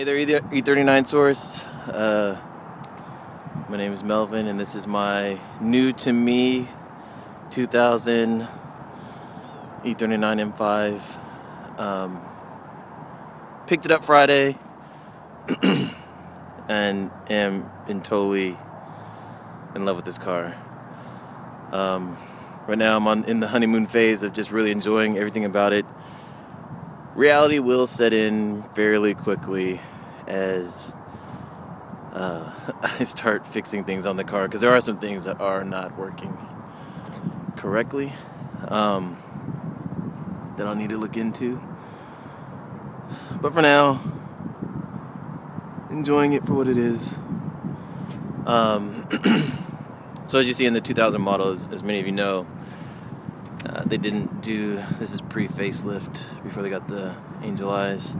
Hey there, E39 Source. Uh, my name is Melvin, and this is my new to me 2000 E39 M5. Um, picked it up Friday and am in totally in love with this car. Um, right now, I'm on in the honeymoon phase of just really enjoying everything about it reality will set in fairly quickly as uh, I start fixing things on the car because there are some things that are not working correctly um, that I'll need to look into. But for now, enjoying it for what it is. Um, so as you see in the 2000 model, as, as many of you know, uh, they didn't do this is pre facelift before they got the angel eyes.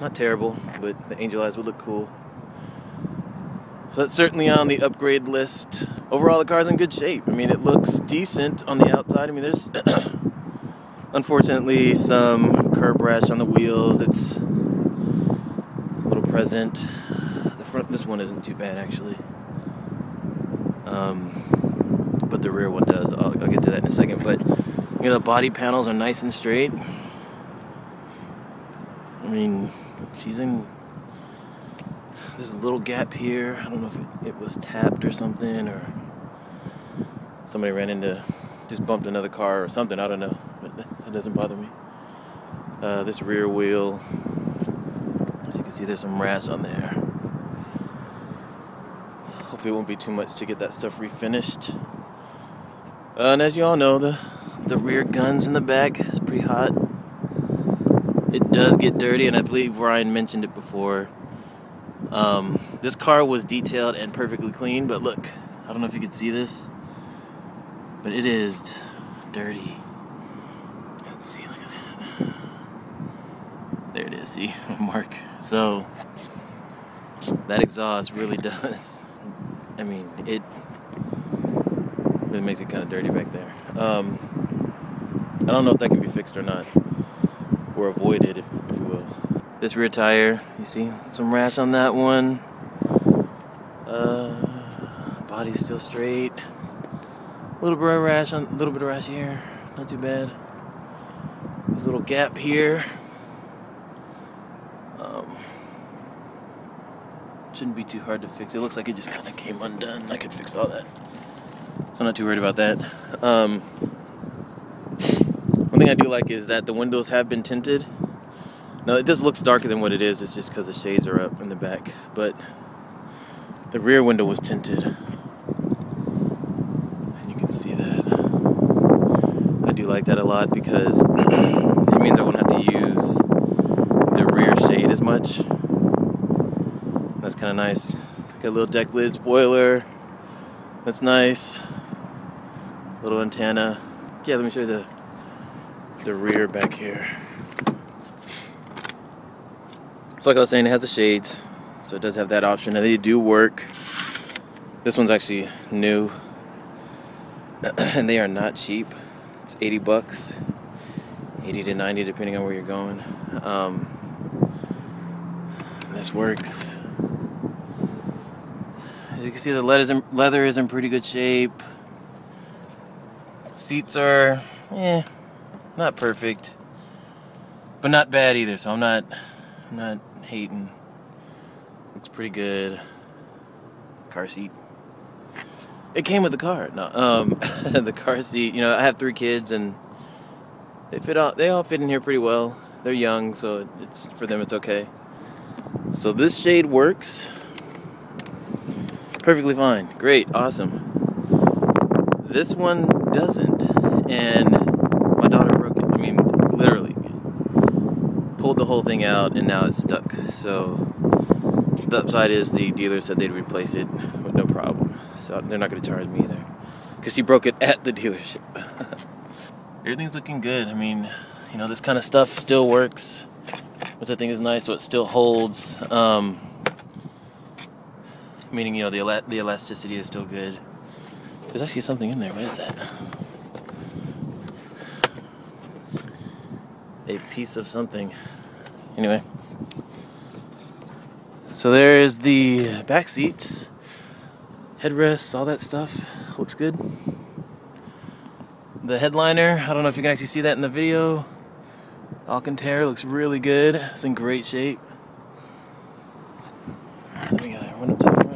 Not terrible, but the angel eyes would look cool. So that's certainly on the upgrade list. Overall, the car's in good shape. I mean, it looks decent on the outside. I mean, there's unfortunately some curb rash on the wheels. It's a little present. The front, this one isn't too bad actually. Um, but the rear one does. I'll, I'll get to that in a second. But you know, the body panels are nice and straight. I mean, she's in. There's a little gap here. I don't know if it, it was tapped or something, or somebody ran into, just bumped another car or something. I don't know, but that doesn't bother me. Uh, this rear wheel, as you can see, there's some rash on there. Hopefully, it won't be too much to get that stuff refinished. Uh, and as you all know, the the rear guns in the back is pretty hot. It does get dirty, and I believe Ryan mentioned it before. Um, this car was detailed and perfectly clean, but look, I don't know if you can see this, but it is dirty. Let's see, look at that. There it is, see, mark. So, that exhaust really does. I mean, it really makes it kind of dirty back there. Um, I don't know if that can be fixed or not, or avoided, if, if you will. This rear tire, you see some rash on that one. Uh, body's still straight. A little bit of rash on, a little bit of rash here, not too bad. A little gap here. Um, shouldn't be too hard to fix. It looks like it just kind of came undone. I could fix all that. So I'm not too worried about that. Um, one thing I do like is that the windows have been tinted. Now it does looks darker than what it is. It's just because the shades are up in the back. But the rear window was tinted, and you can see that. I do like that a lot because it means I won't have to use the rear shade as much. That's kind of nice. Got a little deck lid spoiler. That's nice little antenna. Yeah, let me show you the the rear back here. So like I was saying, it has the shades, so it does have that option, and they do work. This one's actually new, and they are not cheap. It's 80 bucks, 80 to 90 depending on where you're going. Um, this works. You can see, the leather is in pretty good shape. Seats are, eh, not perfect, but not bad either. So I'm not, I'm not hating. It's pretty good. Car seat. It came with the car. No, um, the car seat. You know, I have three kids, and they fit all. They all fit in here pretty well. They're young, so it's for them. It's okay. So this shade works perfectly fine. Great, awesome. This one doesn't, and my daughter broke it. I mean, literally pulled the whole thing out, and now it's stuck. So the upside is the dealer said they'd replace it with no problem. So they're not going to charge me either, because he broke it at the dealership. Everything's looking good. I mean, you know, this kind of stuff still works, which I think is nice. So it still holds. Um, meaning, you know, the, el- the elasticity is still good. There's actually something in there. What is that? A piece of something. Anyway, So there's the back seats, headrests, all that stuff. Looks good. The headliner, I don't know if you can actually see that in the video. Alcantara looks really good. It's in great shape. Let me uh, run up to the front.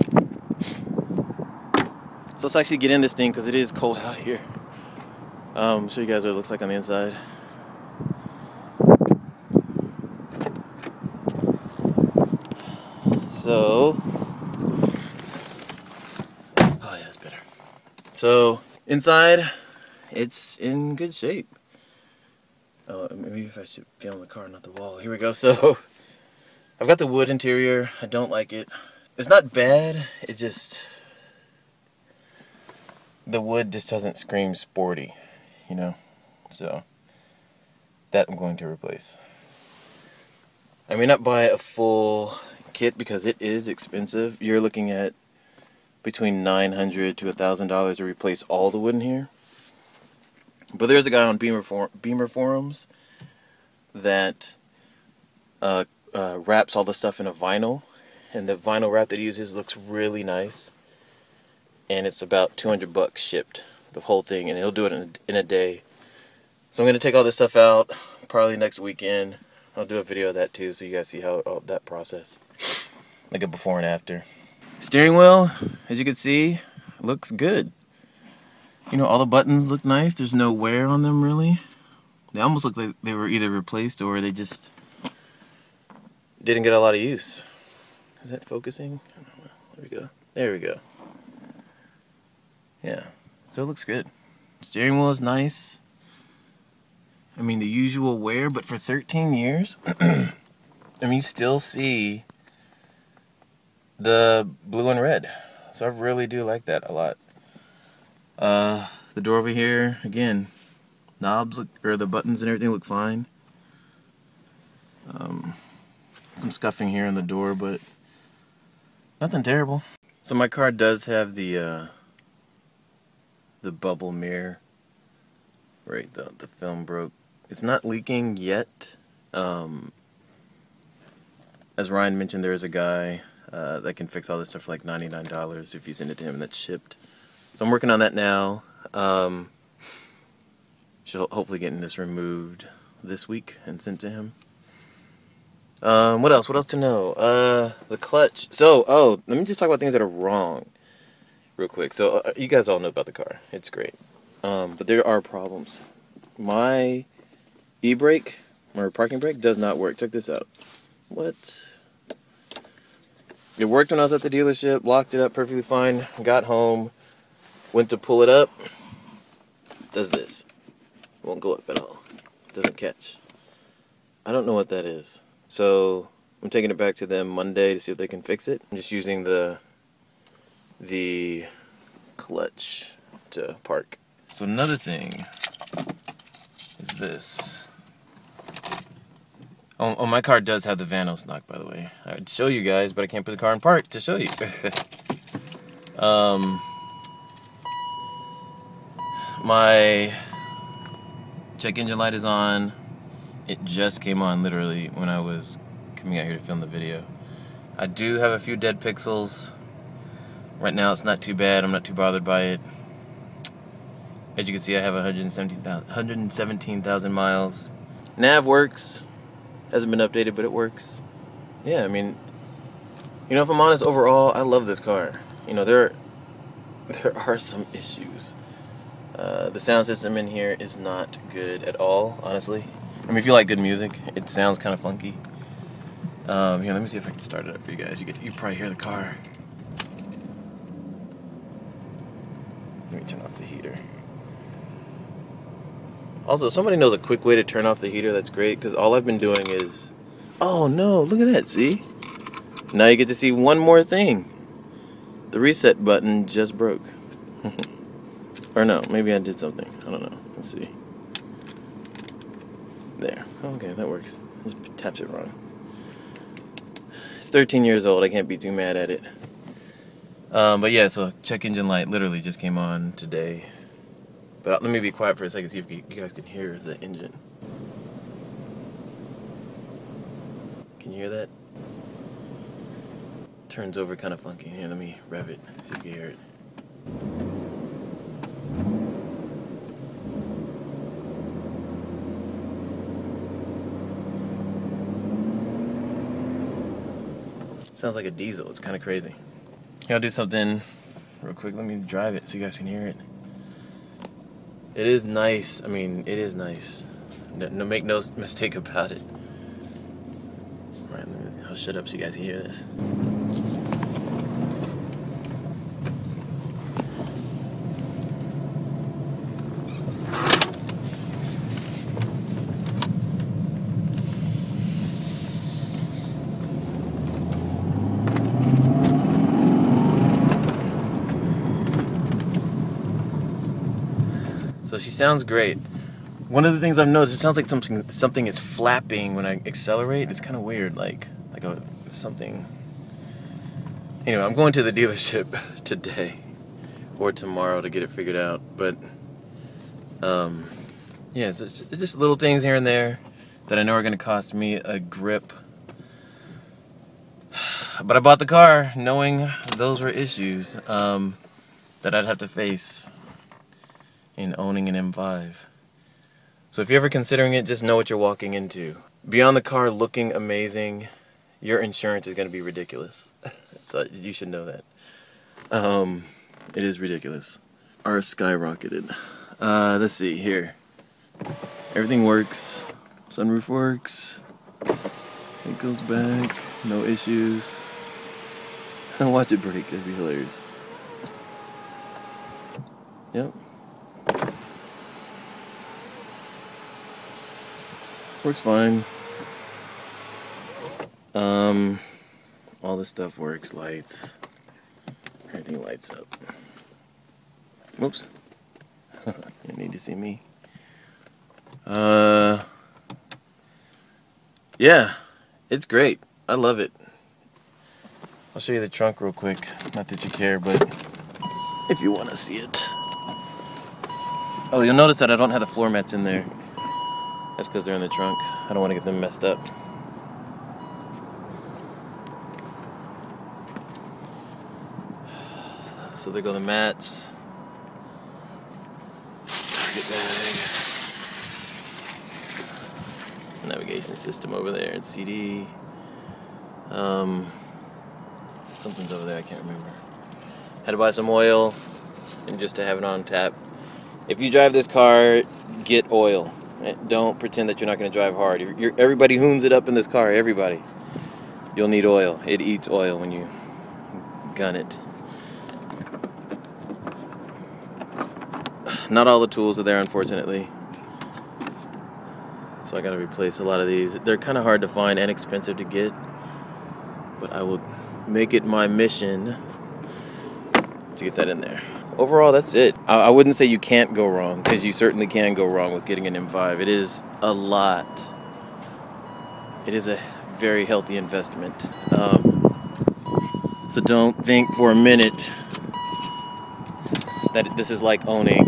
So let's actually get in this thing because it is cold out here. Um, show you guys what it looks like on the inside. So, oh yeah, it's better. So inside, it's in good shape. Oh, maybe if I should film the car, not the wall. Here we go. So, I've got the wood interior. I don't like it. It's not bad. It just the wood just doesn't scream sporty, you know. So that I'm going to replace. I may not buy a full kit because it is expensive. You're looking at between 900 to $1,000 to replace all the wood in here. But there's a guy on Beamer, for, Beamer forums that uh, uh, wraps all the stuff in a vinyl, and the vinyl wrap that he uses looks really nice. And it's about 200 bucks shipped, the whole thing, and he'll do it in a, in a day. So I'm gonna take all this stuff out probably next weekend. I'll do a video of that too, so you guys see how oh, that process, like a before and after. Steering wheel, as you can see, looks good. You know, all the buttons look nice. There's no wear on them really. They almost look like they were either replaced or they just didn't get a lot of use. Is that focusing? There we go. There we go. Yeah. So it looks good. Steering wheel is nice. I mean, the usual wear, but for 13 years, I mean, you still see the blue and red. So I really do like that a lot. Uh, the door over here, again, knobs look, or the buttons and everything look fine. Um, some scuffing here in the door, but nothing terrible. So my car does have the uh, the bubble mirror. Right, the the film broke. It's not leaking yet. Um, as Ryan mentioned, there is a guy uh, that can fix all this stuff for like ninety nine dollars if you send it to him and that's shipped. So I'm working on that now. Um, should hopefully getting this removed this week and sent to him. Um, what else? What else to know? Uh, the clutch. So, oh, let me just talk about things that are wrong, real quick. So, uh, you guys all know about the car. It's great. Um, but there are problems. My e-brake, my parking brake, does not work. Check this out. What? It worked when I was at the dealership. Locked it up perfectly fine. Got home. Went to pull it up. Does this? Won't go up at all. Doesn't catch. I don't know what that is. So I'm taking it back to them Monday to see if they can fix it. I'm just using the the clutch to park. So another thing is this. Oh, oh, my car does have the Vanos knock, by the way. I would show you guys, but I can't put the car in park to show you. um, my check engine light is on. It just came on literally when I was coming out here to film the video. I do have a few dead pixels. Right now it's not too bad. I'm not too bothered by it. As you can see, I have 117,000 miles. Nav works. Hasn't been updated, but it works. Yeah, I mean, you know, if I'm honest, overall, I love this car. You know, there, there are some issues. Uh, the sound system in here is not good at all, honestly. I mean, if you like good music, it sounds kind of funky. Um, here, let me see if I can start it up for you guys. You get, you probably hear the car. Let me turn off the heater. Also, if somebody knows a quick way to turn off the heater, that's great, because all I've been doing is... Oh, no, look at that, see? Now you get to see one more thing. The reset button just broke. or no, maybe I did something. I don't know. Let's see. There. Okay, that works. Just taps it wrong. It's 13 years old. I can't be too mad at it. Um, but yeah, so check engine light literally just came on today. But let me be quiet for a second, see if you guys can hear the engine. Can you hear that? turns over kind of funky. Here, let me rev it, see if you can hear it. Sounds like a diesel. It's kind of crazy. I'll do something real quick. Let me drive it so you guys can hear it. It is nice. I mean, it is nice. No, no make no mistake about it. All right, me, I'll shut up so you guys can hear this. So she sounds great. One of the things I've noticed, it sounds like something something is flapping when I accelerate. It's kind of weird, like like a something. Anyway, I'm going to the dealership today or tomorrow to get it figured out. But um, yeah, it's just, it's just little things here and there that I know are going to cost me a grip. But I bought the car knowing those were issues um, that I'd have to face in owning an M5. So if you're ever considering it, just know what you're walking into. Beyond the car looking amazing, your insurance is going to be ridiculous. so you should know that. Um, it is ridiculous. Ours skyrocketed. Uh, let's see here. Everything works. Sunroof works. It goes back. No issues. Watch it break. That'd be hilarious. Yep. Works fine. Um, all this stuff works. Lights. Everything lights up. Whoops. you need to see me. Uh, yeah, it's great. I love it. I'll show you the trunk real quick. Not that you care, but if you want to see it. Oh, you'll notice that I don't have the floor mats in there. That's because they're in the trunk. I don't want to get them messed up. So there go the mats. Target bag. Navigation system over there and CD. Um, something's over there, I can't remember. Had to buy some oil and just to have it on tap. If you drive this car, get oil. Eh, don't pretend that you're not going to drive hard. You're, everybody hoons it up in this car. Everybody. You'll need oil. It eats oil when you gun it. Not all the tools are there, unfortunately. So I got to replace a lot of these. They're kind of hard to find and expensive to get. But I will make it my mission to get that in there overall, that's it. I, I wouldn't say you can't go wrong because you certainly can go wrong with getting an M5. It is a lot. It is a very healthy investment. Um, so don't think for a minute that this is like owning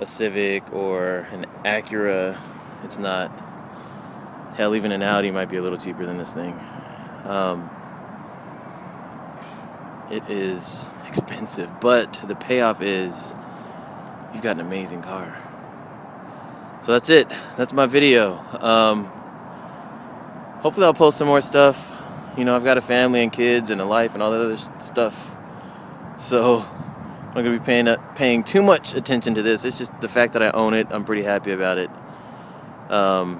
a Civic or an Acura. It's not. Hell, even an Audi might be a little cheaper than this thing. Um, it is expensive, but the payoff is you've got an amazing car. So that's it. That's my video. Um, hopefully, I'll post some more stuff. You know, I've got a family and kids and a life and all that other stuff. So I'm not gonna be paying uh, paying too much attention to this. It's just the fact that I own it. I'm pretty happy about it. Um,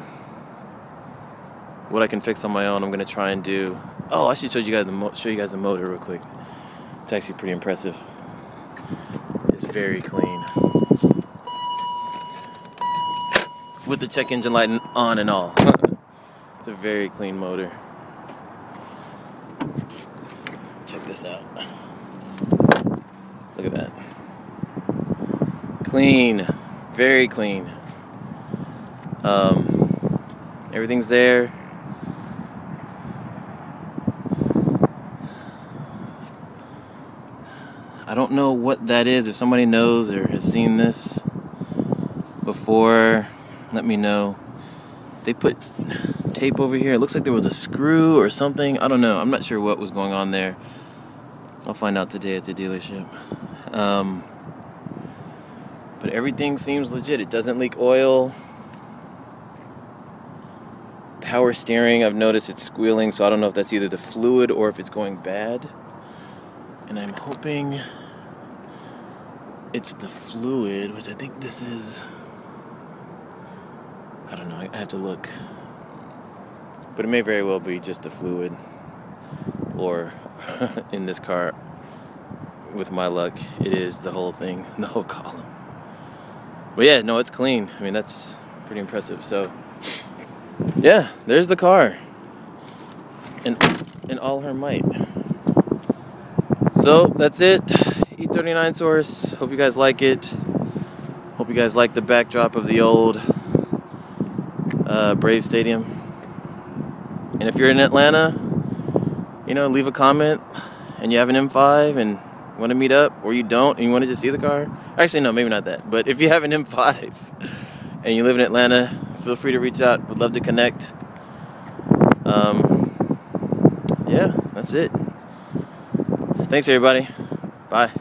what I can fix on my own, I'm gonna try and do. Oh, I should show you guys the show you guys the motor real quick. It's actually pretty impressive. It's very clean. With the check engine light on and all. it's a very clean motor. Check this out. Look at that. Clean. Very clean. Um, everything's there. Don't know what that is. If somebody knows or has seen this before, let me know. They put tape over here. It looks like there was a screw or something. I don't know. I'm not sure what was going on there. I'll find out today at the dealership. Um, but everything seems legit. It doesn't leak oil. Power steering, I've noticed it's squealing, so I don't know if that's either the fluid or if it's going bad. And I'm hoping it's the fluid, which I think this is. I don't know, I have to look. But it may very well be just the fluid. Or in this car, with my luck, it is the whole thing, the whole column. But yeah, no, it's clean. I mean, that's pretty impressive. So, yeah, there's the car. In, in all her might. So, that's it. E39 source. Hope you guys like it. Hope you guys like the backdrop of the old uh, Brave Stadium. And if you're in Atlanta, you know, leave a comment and you have an M5 and want to meet up, or you don't and you want to just see the car. Actually, no, maybe not that. But if you have an M5 and you live in Atlanta, feel free to reach out. Would love to connect. Um, yeah, that's it. Thanks, everybody. Bye.